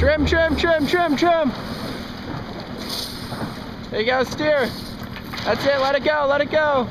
Trim, trim, trim, trim, trim. There you go, steer. That's it, let it go, let it go.